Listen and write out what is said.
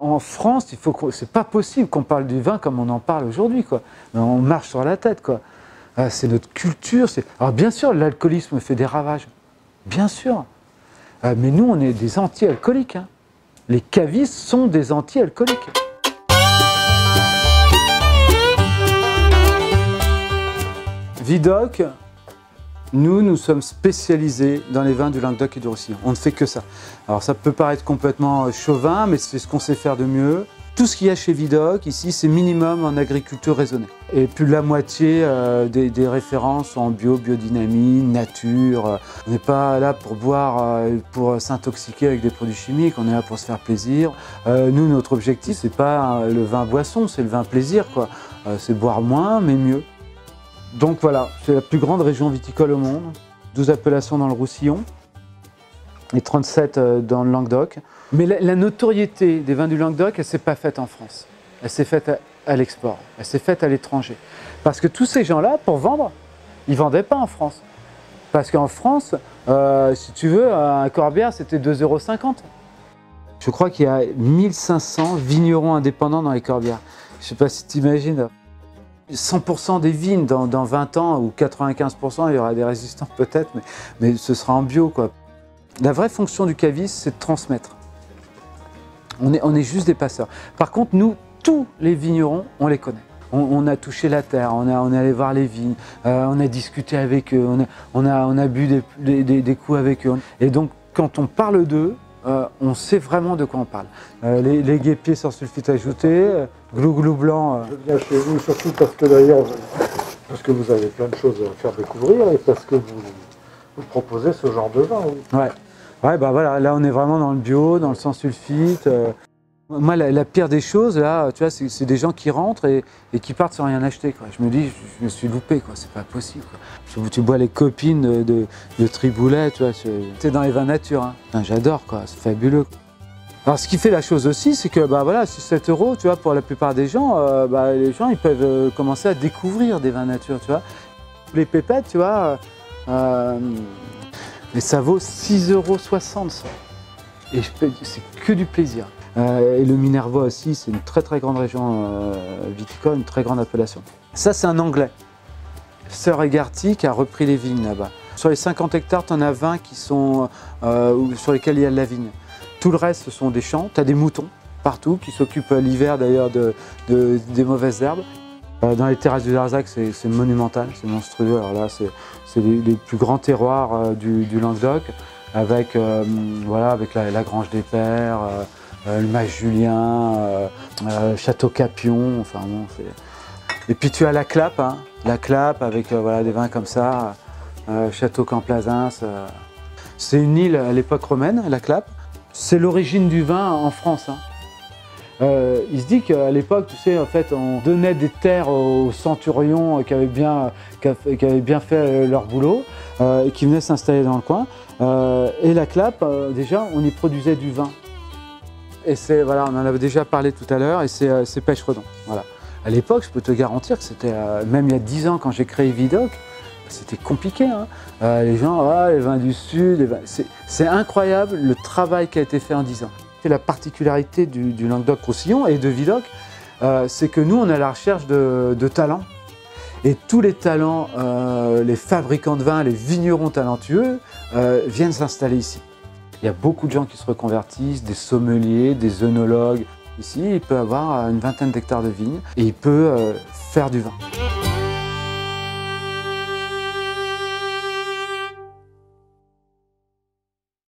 En France, il faut c'est pas possible qu'on parle du vin comme on en parle aujourd'hui. Quoi. On marche sur la tête. Quoi. Ah, c'est notre culture. Alors bien sûr, l'alcoolisme fait des ravages. Bien sûr. Ah, mais nous, on est des anti-alcooliques. Hein. Les cavistes sont des anti-alcooliques. Vidoc, nous, nous sommes spécialisés dans les vins du Languedoc et du Roussillon. On ne fait que ça. Alors ça peut paraître complètement chauvin, mais c'est ce qu'on sait faire de mieux. Tout ce qu'il y a chez Vidoc, ici, c'est minimum en agriculture raisonnée. Et plus de la moitié euh, des, références sont en bio, biodynamie, nature. On n'est pas là pour boire, euh, pour s'intoxiquer avec des produits chimiques, on est là pour se faire plaisir. Euh, nous, notre objectif, c'est pas le vin boisson, c'est le vin plaisir, quoi. c'est boire moins, mais mieux. Donc voilà, c'est la plus grande région viticole au monde. 12 appellations dans le Roussillon et 37 euh, dans le Languedoc. Mais la, notoriété des vins du Languedoc, elle ne s'est pas faite en France. Elle s'est faite à, l'export. Elle s'est faite à l'étranger. Parce que tous ces gens-là, pour vendre, ils ne vendaient pas en France. Parce qu'en France, euh, si tu veux, un corbière, c'était 2,50 euros. Je crois qu'il y a 1500 vignerons indépendants dans les corbières. Je ne sais pas si tu imagines. 100% des vignes dans, 20 ans ou 95%, il y aura des résistants peut-être, mais, ce sera en bio. Quoi. La vraie fonction du caviste, c'est de transmettre. On est, juste des passeurs. Par contre, nous, tous les vignerons, on les connaît. On, a touché la terre, on, a, est allé voir les vignes, euh, on a discuté avec eux, on a bu des, des coups avec eux. Et donc, quand on parle d'eux, euh, on sait vraiment de quoi on parle. Euh, les, les, guépiers sans sulfite ajouté, euh, glou glou blanc. Je viens chez vous surtout parce que d'ailleurs, parce que vous avez plein de choses à faire découvrir et parce que vous, proposez ce genre de vin. Ouais. ouais, bah voilà, là on est vraiment dans le bio, dans le sans sulfite. Moi, la, pire des choses, là, tu vois, c'est des gens qui rentrent et, qui partent sans rien acheter. Je me dis, je, me suis loupé, quoi. C'est pas possible. Tu, bois les copines de, Triboulet, tu vois. C'est dans les vins nature. Hein. J'adore, quoi. C'est fabuleux. Alors, ce qui fait la chose aussi, c'est que, bah voilà, 7 euros, tu vois, pour la plupart des gens, euh, bah, les gens, ils peuvent euh, commencer à découvrir des vins nature, tu vois. Les pépettes, tu vois, euh, mais ça vaut 6,60 euros, Et c'est que du plaisir. Euh, et le Minervois aussi, c'est une très très grande région euh, viticole, une très grande appellation. Ça, c'est un anglais. Sir Egarty qui a repris les vignes là-bas. Sur les 50 hectares, tu en as 20 qui sont, euh, sur lesquels il y a de la vigne. Tout le reste, ce sont des champs. Tu as des moutons partout qui s'occupent l'hiver d'ailleurs de, des mauvaises herbes. Dans les terrasses du Larzac, c'est monumental, c'est monstrueux. Alors là, c'est les, plus grands terroirs du, Languedoc, avec, voilà, avec la, Grange des Pères, le Mas Julien, euh, euh, Château Capion, enfin bon, Et puis tu as la clap, hein, la clap avec voilà, des vins comme ça, Château Camplazins. C'est une île à l'époque romaine, la clap. C'est l'origine du vin en France. Hein. il se dit qu'à l'époque, tu sais, en fait, on donnait des terres aux centurions qui avaient bien, qui avaient bien fait leur boulot et qui venaient s'installer dans le coin. et la clap, déjà, on y produisait du vin. Et c'est, voilà, on en avait déjà parlé tout à l'heure, et c'est, euh, pêche redon. Voilà. À l'époque, je peux te garantir que c'était, euh, même il y a 10 ans quand j'ai créé Vidoc, c'était compliqué. Hein. Euh, les gens, ah, les vins du Sud, c'est, incroyable le travail qui a été fait en 10 ans. La particularité du, Languedoc-Roussillon et de Vidoc, c'est que nous, on est à la recherche de, talents. Et tous les talents, les fabricants de vin, les vignerons talentueux, viennent s'installer ici. Il y a beaucoup de gens qui se reconvertissent, des sommeliers, des œnologues. Ici, il peut avoir une vingtaine d'hectares de vignes et il peut euh, faire du vin.